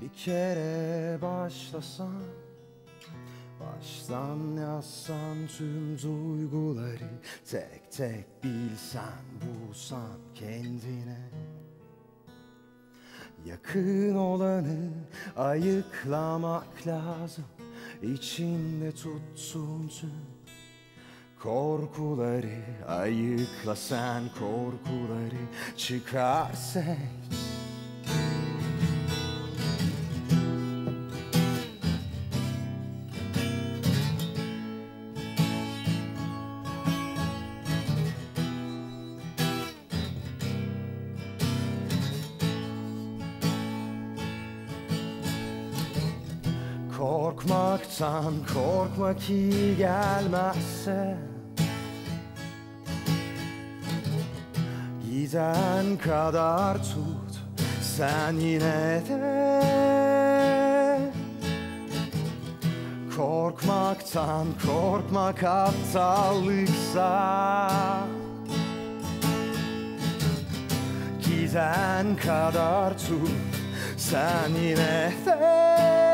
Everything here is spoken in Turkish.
Bir kere başlasan Baştan yazsan tüm duyguları Tek tek bilsen bulsan kendine. Yakın olanı ayıklamak lazım İçinde tutsun tüm korkuları. Ayıkla sen korkuları çıkar seç Korkmaktan korkmak iyi gelmezse. Giden kadar tut sen yine de. Korkmaktan korkmak aptallıksa Giden kadar tut sen yine de